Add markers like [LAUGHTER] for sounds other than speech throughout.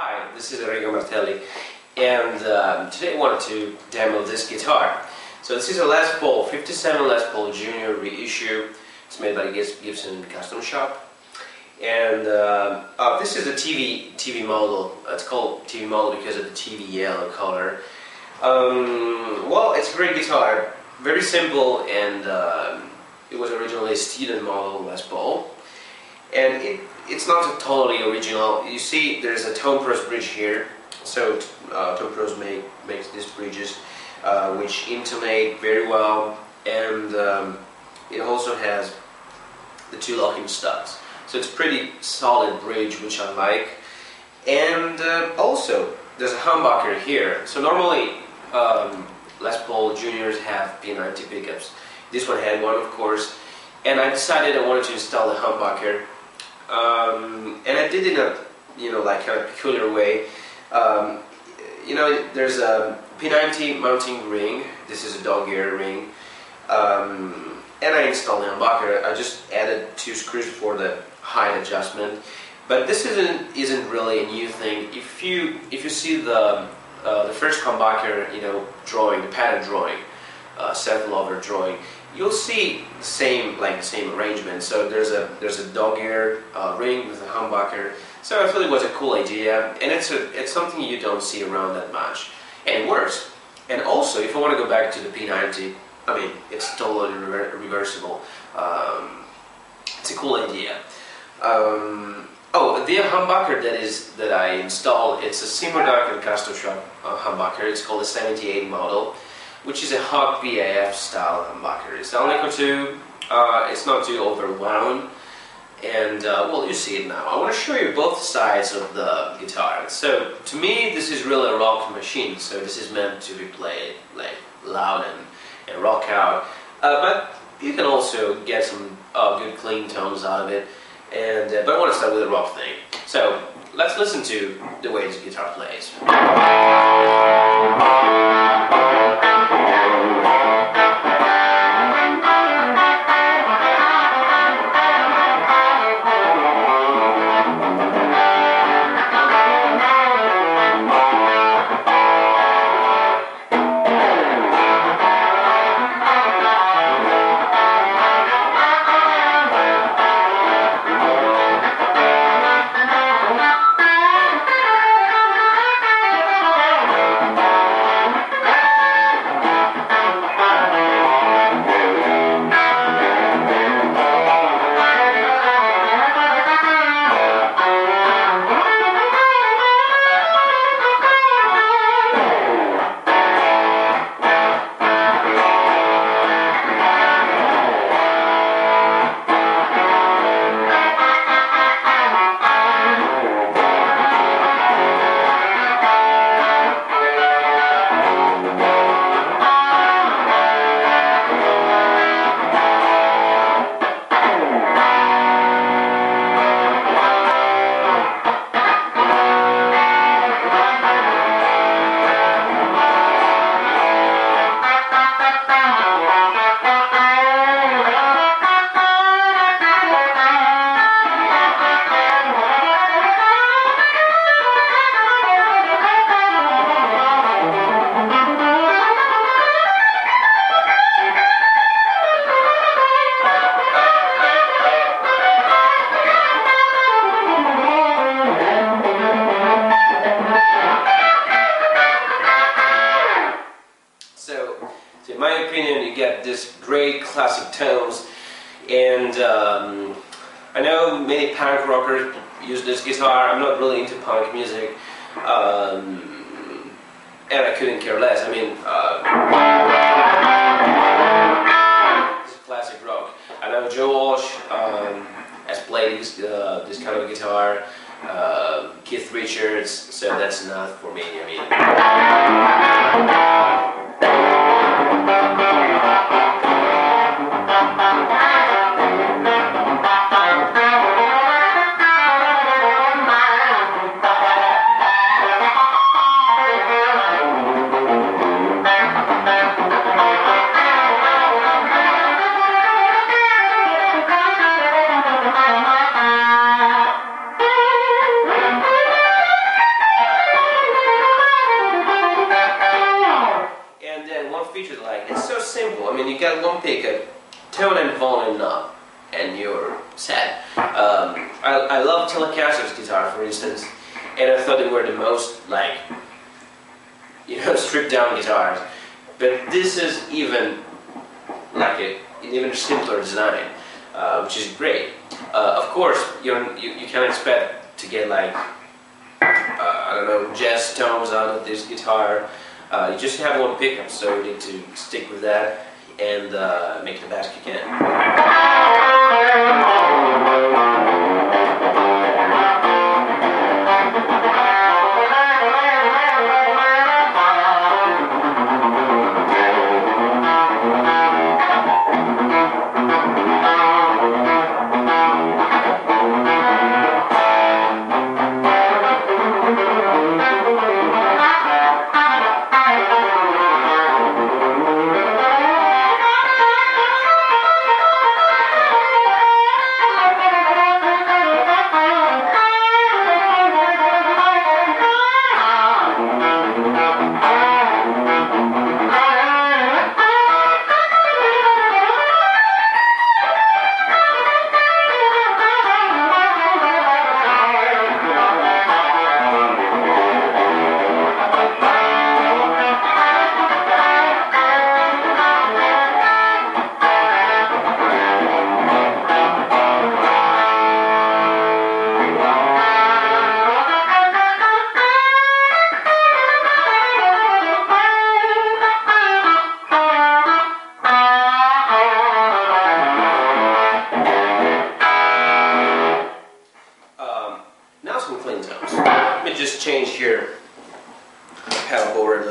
Hi, this is Arrigo Martelli, and um, today I wanted to demo this guitar. So this is a Les Paul, 57 Les Paul Junior reissue. It's made by Gibson Custom Shop. And uh, uh, this is a TV TV model. It's called TV model because of the TV yellow color. Um, well, it's a great guitar. Very simple, and uh, it was originally a student model Les Paul. And it, it's not totally original. You see, there's a Tone Pros bridge here. So uh, Pros make makes these bridges, uh, which intonate very well, and um, it also has the two locking studs. So it's a pretty solid bridge, which I like. And uh, also, there's a humbucker here. So normally, um, Les Paul Juniors have P90 pickups. This one had one, of course. And I decided I wanted to install the humbucker um, and I did it in a you know like kind of peculiar way. Um, you know, there's a P90 mounting ring. This is a dog ear ring, um, and I installed the humbucker. I just added two screws for the height adjustment. But this isn't isn't really a new thing. If you if you see the uh, the first humbucker, you know, drawing the pattern drawing, uh, Lover drawing, you'll see the same like same arrangement. So there's a there's a dog ear uh, ring with a humbucker. So I thought it was a cool idea, and it's a it's something you don't see around that much, and works. And also, if I want to go back to the P90, I mean, it's totally rever reversible. Um, it's a cool idea. Um, oh, the humbucker that is that I installed, it's a Seymour Duncan custom shop uh, humbucker. It's called the 78 model which is a hot PAF style humbucker. It's only to, uh, it's not too overwound, and uh, well, you see it now. I want to show you both sides of the guitar. So to me, this is really a rock machine. So this is meant to be played like loud and, and rock out, uh, but you can also get some uh, good clean tones out of it. And uh, but I want to start with the rock thing. So let's listen to the way this guitar plays. And um, I know many punk rockers use this guitar. I'm not really into punk music. Um, and I couldn't care less. I mean, uh, it's classic rock. I know Joe Walsh um, has played this, uh, this kind of guitar. Uh, Keith Richards, so that's enough for me. I mean. I, I love Telecaster's guitar, for instance, and I thought they were the most like, you know, [LAUGHS] stripped down guitars. But this is even like a, an even simpler design, uh, which is great. Uh, of course, you're, you you can expect to get like uh, I don't know jazz tones out of this guitar. Uh, you just have one pickup, so you need to stick with that and uh, make the best you can.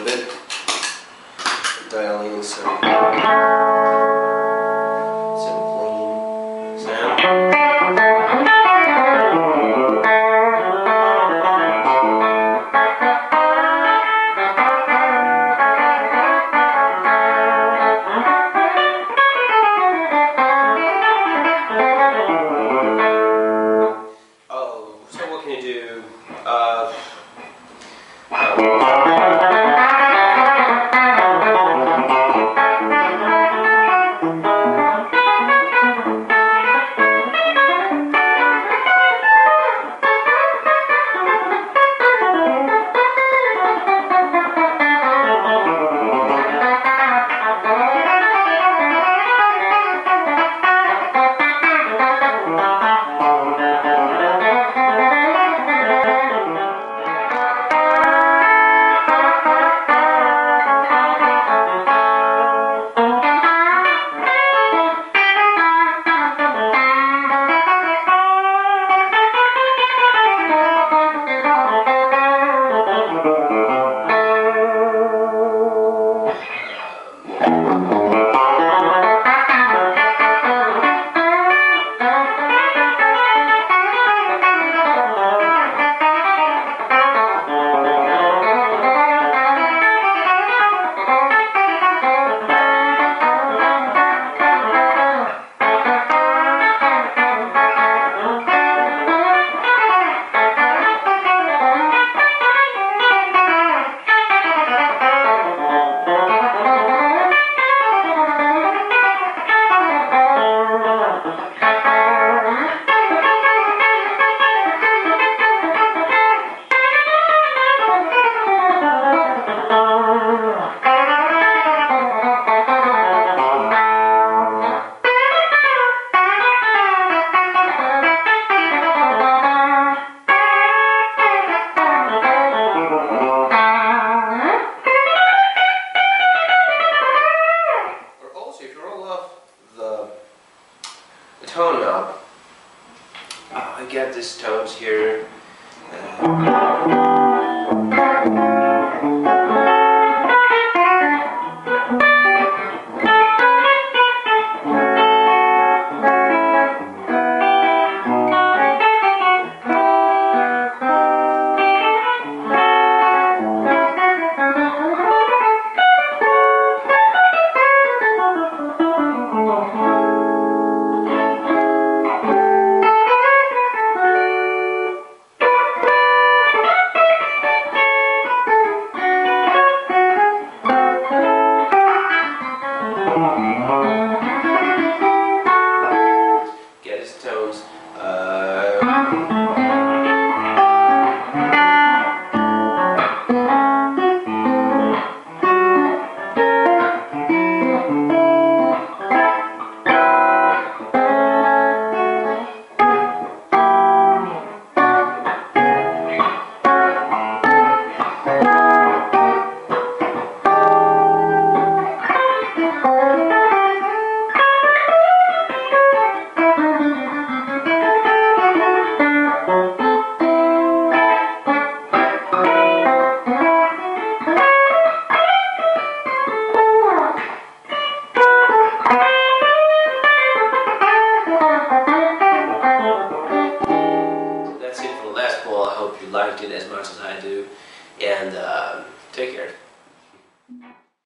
Little bit. These tones here. Uh,